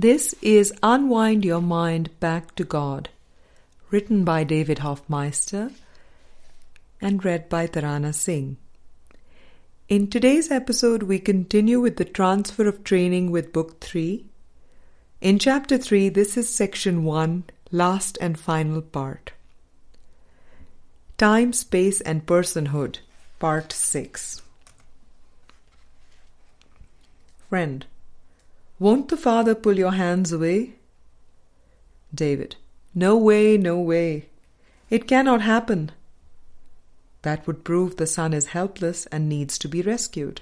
This is Unwind Your Mind Back to God, written by David Hoffmeister and read by Tarana Singh. In today's episode, we continue with the transfer of training with Book 3. In Chapter 3, this is Section 1, last and final part. Time, Space, and Personhood, Part 6. Friend, won't the Father pull your hands away? David, no way, no way. It cannot happen. That would prove the Son is helpless and needs to be rescued.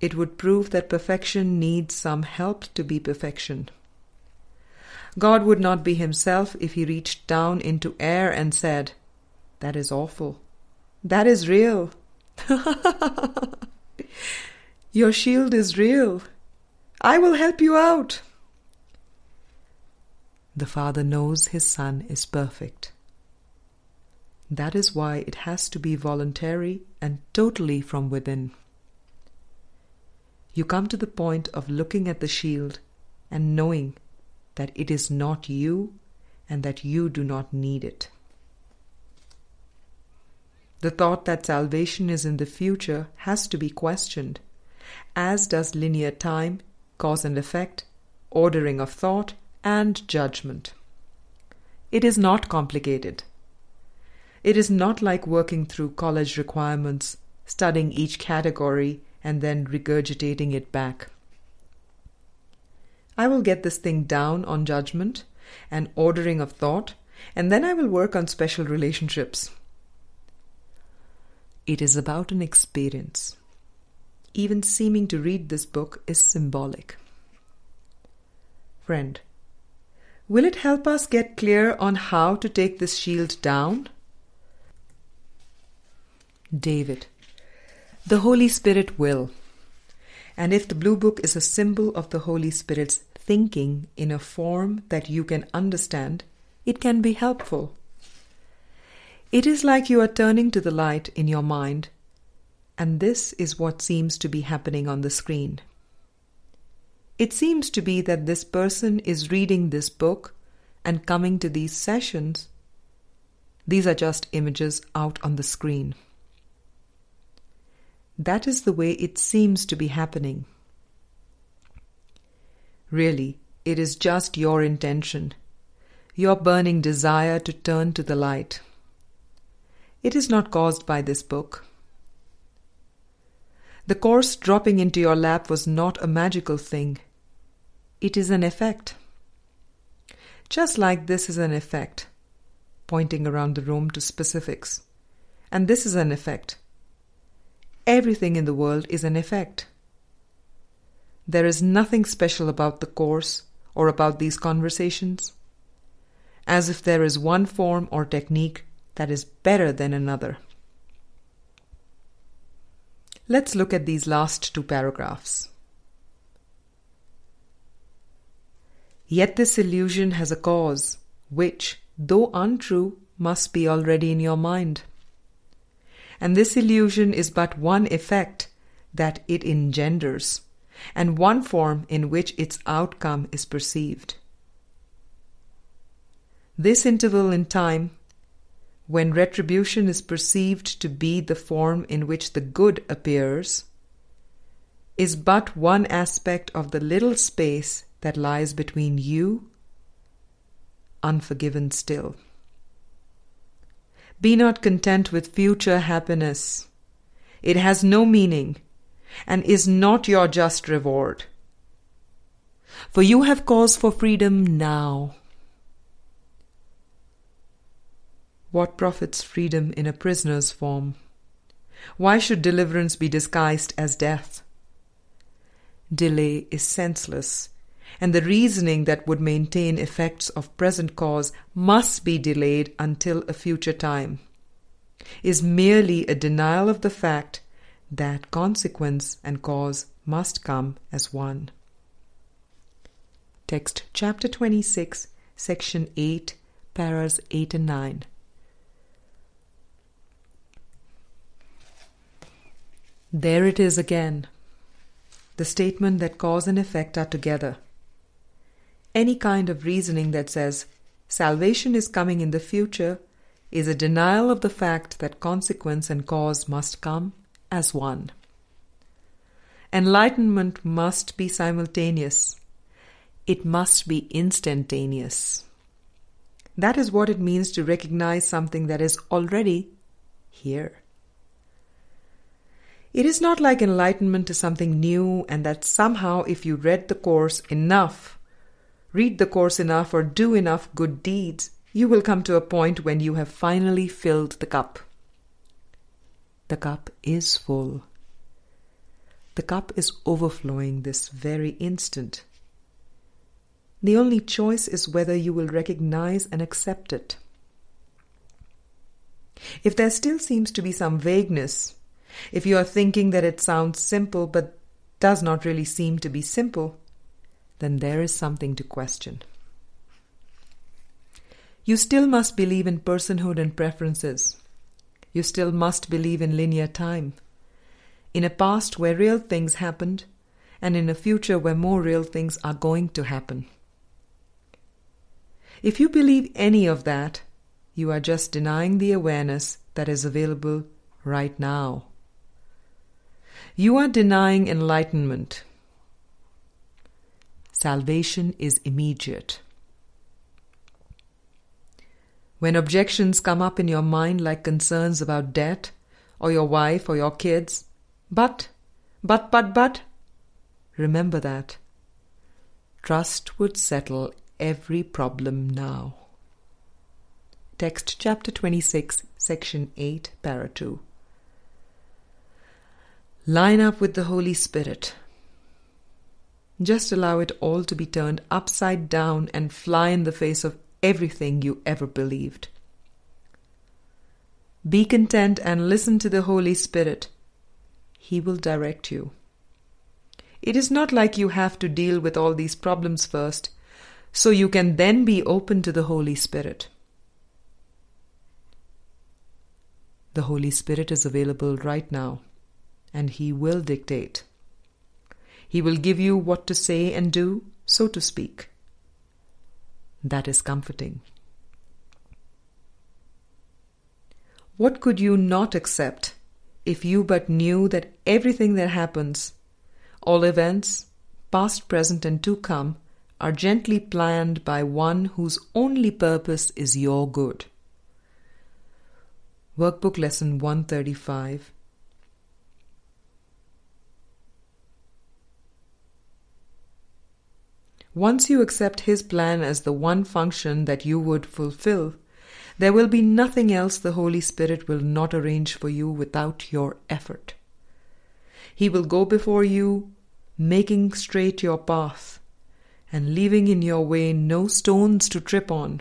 It would prove that perfection needs some help to be perfection. God would not be himself if he reached down into air and said, That is awful. That is real. Your shield is real. I will help you out. The Father knows His Son is perfect. That is why it has to be voluntary and totally from within. You come to the point of looking at the shield and knowing that it is not you and that you do not need it. The thought that salvation is in the future has to be questioned as does linear time, cause and effect, ordering of thought, and judgment. It is not complicated. It is not like working through college requirements, studying each category, and then regurgitating it back. I will get this thing down on judgment and ordering of thought, and then I will work on special relationships. It is about an experience even seeming to read this book is symbolic. Friend, will it help us get clear on how to take this shield down? David, the Holy Spirit will. And if the Blue Book is a symbol of the Holy Spirit's thinking in a form that you can understand, it can be helpful. It is like you are turning to the light in your mind and this is what seems to be happening on the screen. It seems to be that this person is reading this book and coming to these sessions. These are just images out on the screen. That is the way it seems to be happening. Really, it is just your intention, your burning desire to turn to the light. It is not caused by this book. The course dropping into your lap was not a magical thing. It is an effect. Just like this is an effect, pointing around the room to specifics. And this is an effect. Everything in the world is an effect. There is nothing special about the course or about these conversations, as if there is one form or technique that is better than another. Let's look at these last two paragraphs. Yet this illusion has a cause, which, though untrue, must be already in your mind. And this illusion is but one effect that it engenders, and one form in which its outcome is perceived. This interval in time when retribution is perceived to be the form in which the good appears, is but one aspect of the little space that lies between you, unforgiven still. Be not content with future happiness. It has no meaning and is not your just reward. For you have cause for freedom now. What profits freedom in a prisoner's form? Why should deliverance be disguised as death? Delay is senseless, and the reasoning that would maintain effects of present cause must be delayed until a future time, is merely a denial of the fact that consequence and cause must come as one. Text chapter 26, section 8, paras 8 and 9. There it is again. The statement that cause and effect are together. any kind of reasoning that says salvation is coming in the future is a denial of the fact that consequence and cause must come as one. Enlightenment must be simultaneous. It must be instantaneous. That is what it means to recognize something that is already here. It is not like enlightenment is something new and that somehow, if you read the Course enough, read the Course enough, or do enough good deeds, you will come to a point when you have finally filled the cup. The cup is full. The cup is overflowing this very instant. The only choice is whether you will recognize and accept it. If there still seems to be some vagueness, if you are thinking that it sounds simple but does not really seem to be simple, then there is something to question. You still must believe in personhood and preferences. You still must believe in linear time. In a past where real things happened, and in a future where more real things are going to happen. If you believe any of that, you are just denying the awareness that is available right now. You are denying enlightenment. Salvation is immediate. When objections come up in your mind, like concerns about debt, or your wife, or your kids, but, but, but, but, remember that. Trust would settle every problem now. Text chapter 26, section 8, para 2. Line up with the Holy Spirit. Just allow it all to be turned upside down and fly in the face of everything you ever believed. Be content and listen to the Holy Spirit. He will direct you. It is not like you have to deal with all these problems first, so you can then be open to the Holy Spirit. The Holy Spirit is available right now, and He will dictate. He will give you what to say and do, so to speak that is comforting. What could you not accept if you but knew that everything that happens, all events, past, present, and to come, are gently planned by one whose only purpose is your good? Workbook Lesson 135 Once you accept His plan as the one function that you would fulfill, there will be nothing else the Holy Spirit will not arrange for you without your effort. He will go before you, making straight your path, and leaving in your way no stones to trip on,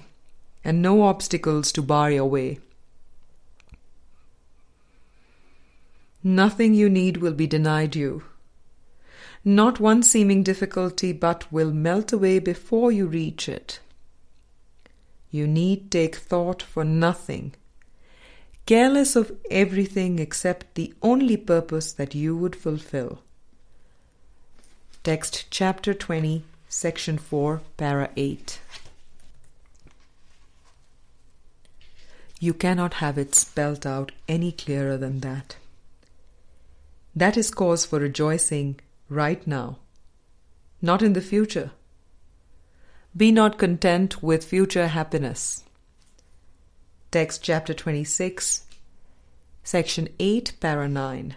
and no obstacles to bar your way. Nothing you need will be denied you not one seeming difficulty, but will melt away before you reach it. You need take thought for nothing, careless of everything except the only purpose that you would fulfill. Text chapter 20, section 4, para 8. You cannot have it spelt out any clearer than that. That is cause for rejoicing right now, not in the future. Be not content with future happiness. Text chapter 26, section 8, para 9.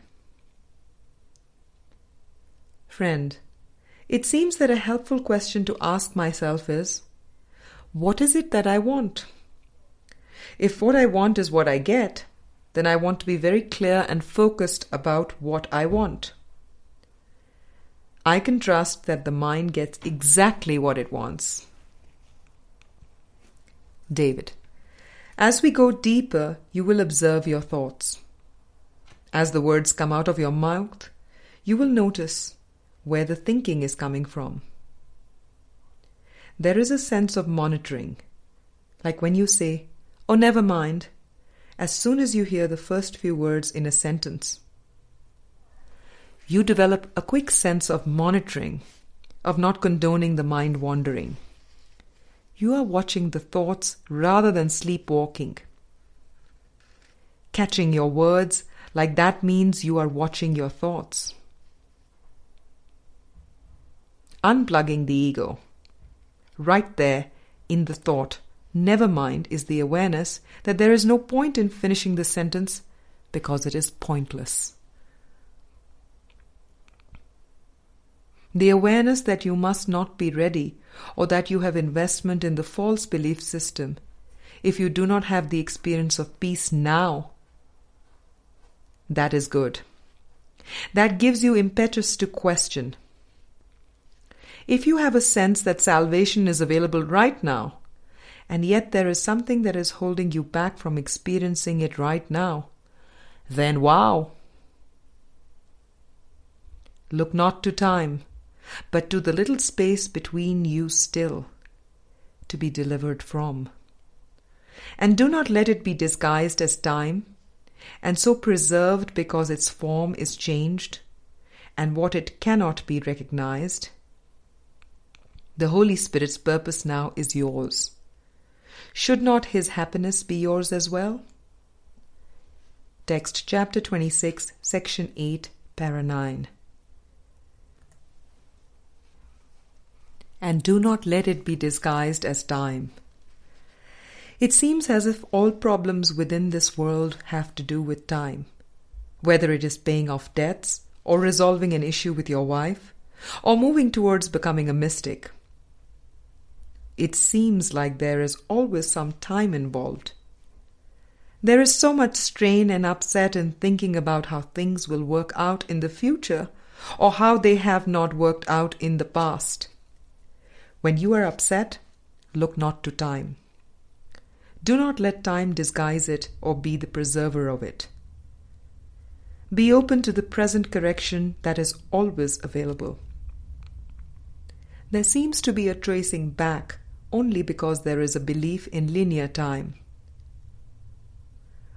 Friend, it seems that a helpful question to ask myself is What is it that I want? If what I want is what I get, then I want to be very clear and focused about what I want. I can trust that the mind gets exactly what it wants. David, as we go deeper, you will observe your thoughts. As the words come out of your mouth, you will notice where the thinking is coming from. There is a sense of monitoring, like when you say, Oh, never mind, as soon as you hear the first few words in a sentence you develop a quick sense of monitoring, of not condoning the mind wandering. you are watching the thoughts rather than sleepwalking. Catching your words like that means you are watching your thoughts. Unplugging the ego. Right there in the thought, never mind, is the awareness that there is no point in finishing the sentence because it is pointless. The awareness that you must not be ready or that you have investment in the false belief system if you do not have the experience of peace now. That is good. That gives you impetus to question. If you have a sense that salvation is available right now, and yet there is something that is holding you back from experiencing it right now, then wow! Look not to time, but to the little space between you still, to be delivered from. And do not let it be disguised as time, and so preserved because its form is changed, and what it cannot be recognized. The Holy Spirit's purpose now is yours. Should not His happiness be yours as well? Text chapter 26, section 8, para 9. And do not let it be disguised as time. It seems as if all problems within this world have to do with time, whether it is paying off debts, or resolving an issue with your wife, or moving towards becoming a mystic. It seems like there is always some time involved. There is so much strain and upset in thinking about how things will work out in the future or how they have not worked out in the past. When you are upset, look not to time. Do not let time disguise it or be the preserver of it. Be open to the present correction that is always available. There seems to be a tracing back only because there is a belief in linear time.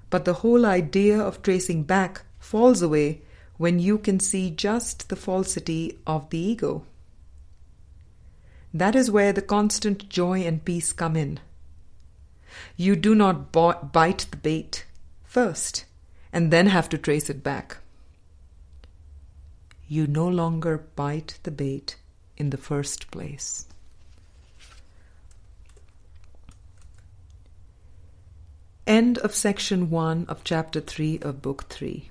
But the whole idea of tracing back falls away when you can see just the falsity of the ego. That is where the constant joy and peace come in. You do not bite the bait first and then have to trace it back. You no longer bite the bait in the first place. End of section 1 of chapter 3 of book 3.